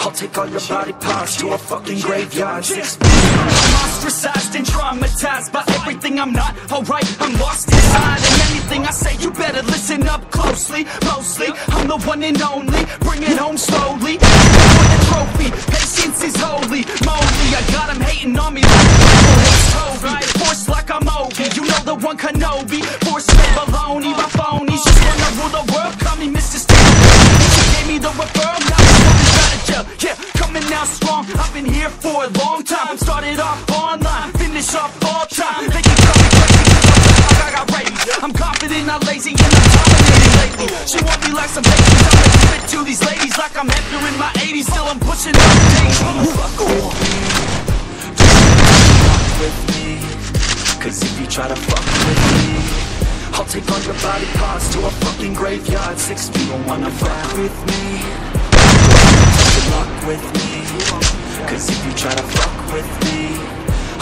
I'll take all your body parts to a fucking graveyard. Six ostracized and traumatized by everything I'm not. Alright, I'm lost inside. And anything I say you better listen up closely. Mostly, I'm the one and only. Bring it home slowly. For the trophy, patience is holy. Moly, I got 'em hating on me like people hate Toby Force like I'm Obi, you know the one Kenobi. Force no baloney, my phonies. Just wanna rule the world, call me Mr. Steve. She gave me the referral, now out strong, I've been here for a long time. Started off online, finish off all time. They can call me crazy, cause I got raised I'm confident, not lazy, and I'm dominating lately. She want me like some babies, I'm it to these ladies Like I'm Hector in my 80s, still I'm pushing up days. Fuck fuck with me. Cause if you try to fuck with me I'll take all your body parts to a fucking graveyard. Six don't wanna fuck with me luck with me. Cause if you try to fuck with me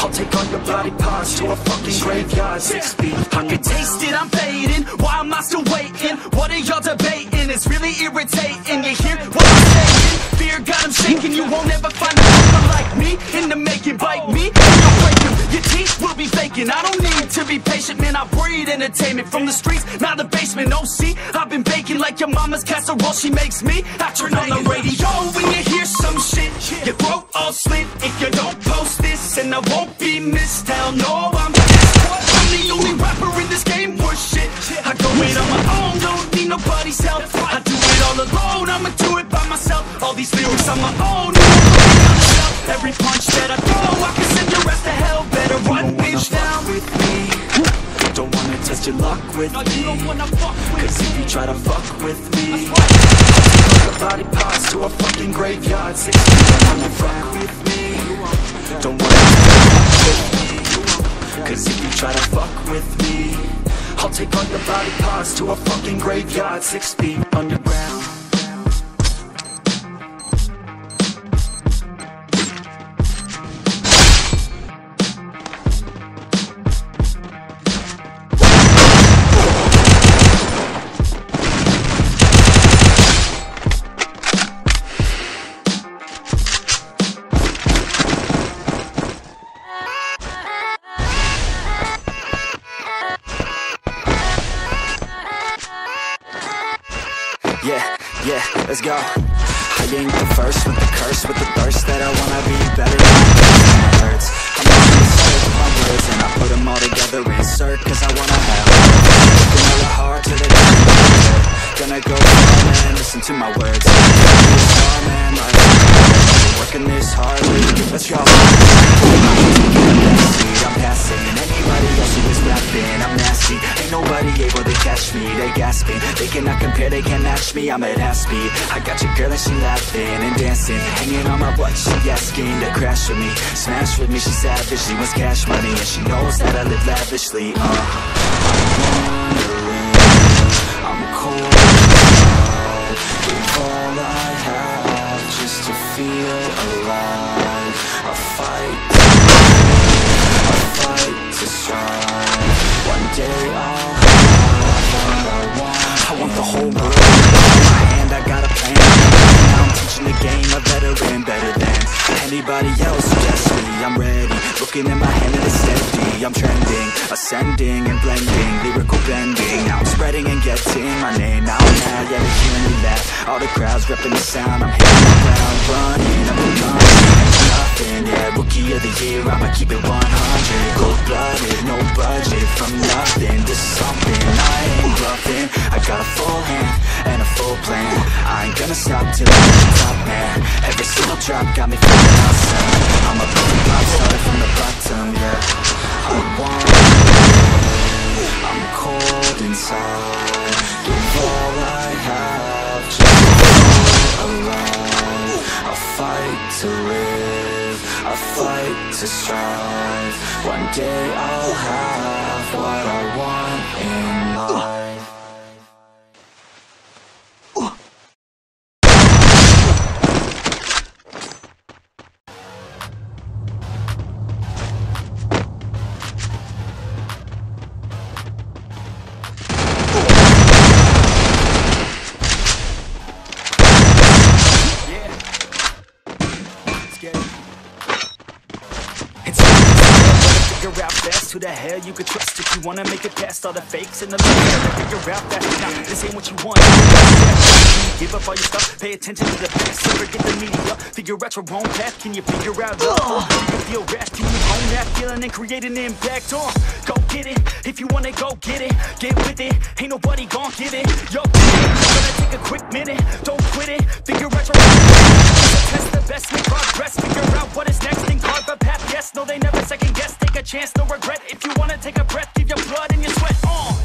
I'll take all your body parts to a fucking graveyard. Six feet. I can taste it, I'm fading. Why am I still waiting? What are y'all debating? It's really irritating. You hear what I'm saying? Fear got 'em shaking. You won't ever find a like me In the making, bite me. You'll break 'em Your teeth will be faking. I don't to be patient, man. I breed entertainment From the streets, not the basement. Oh, see, I've been baking like your mama's casserole. She makes me I turn on the radio when you hear some shit. Your throat all slit If you don't post this And I won't be missed. Hell no, I'm I'm the only rapper in this game. Worth shit. I go it on my own, don't need nobody's help I do it all alone, I'ma do it by myself. All these lyrics on my own, no Every punch that I test your luck with me. Cause if you try to fuck with me your body parts to a fucking graveyard. Six feet, don't wanna fuck with me? Don't fuck with me. Cause if you try to fuck with me I'll take all your body parts to a fucking graveyard. Six feet underground I ain't the first with the curse With the thirst that I wanna be better. Than my and hurts I'm the search with my words And I put them all together, insert Cause I wanna have. Hella hard to the end Gonna go far, man, listen to my words. Gonna man, like Working this hard, let's go me They gasping. They cannot compare, they can't match me. I'm at half speed. I got your girl and she laughing and dancing. Hanging on my butt, she asking to crash with me. Smash with me, she savage. She wants cash money and she knows that I live lavishly Uh, whole world. In I got a plan. Now I'm teaching the game a veteran Better than anybody else. Guess me, I'm ready. Looking in my hand and it's empty I'm trending, ascending and blending Lyrical bending Now I'm spreading and getting my name out. Now Yeah, they hearing me laugh. All the crowds repping the sound. I'm hitting the ground drop got me feeling awesome I'm a pop, started from the bottom, yeah. I want I'm cold inside. Give all I have. Just alive I fight to live I fight to strive. One day I'll have what I want out fast Who the hell you could trust if you wanna make it past All the fakes and the lies figure out that, nah, this ain't what you want Give up all your stuff, pay attention to the past So forget the media, figure out your own path Can you figure out love? Do you feel wrath? Can you own that feeling and create an impact? Uh, go get it, if you wanna go get it Get with it, ain't nobody gon' get it. Yo, gonna take a quick minute, don't quit it. Figure out your test the best, make progress. Figure out what is next and carve a path. Yes, no, they never second guess, take a chance, no regret. If you wanna take a breath, give your blood and your sweat. Uh. On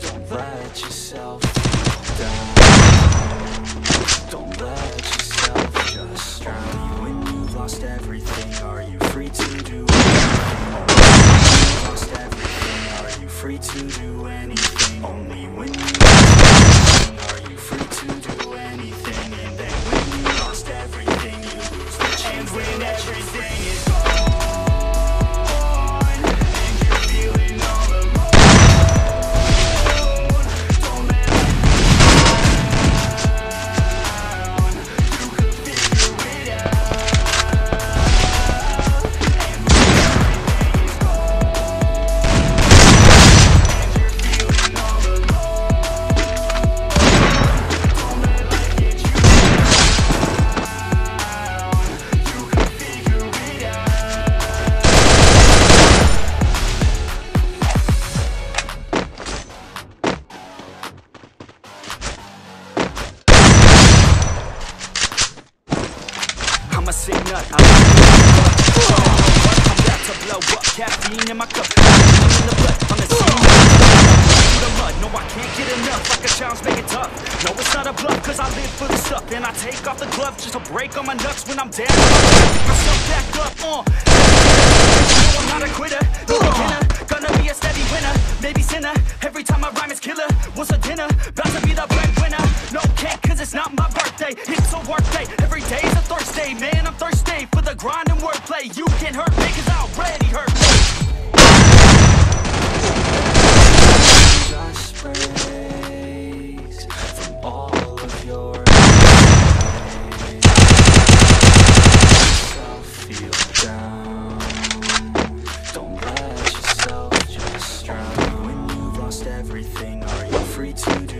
Don't let yourself down to do a sick nut. I'm I'm about to blow up. Caffeine in my cup. Caffeine in the blood. I'm the. Through the mud. No, I can't get enough. Like a challenge, make it tough. No, it's not a bluff, cause I live for the stuff. And I take off the glove just to break on my nuts when I'm down. Pick myself back up. Uh. No, I'm not a quitter. No beginner. Gonna be a steady winner. Maybe sinner. Every time I rhyme is killer. What's a dinner? About are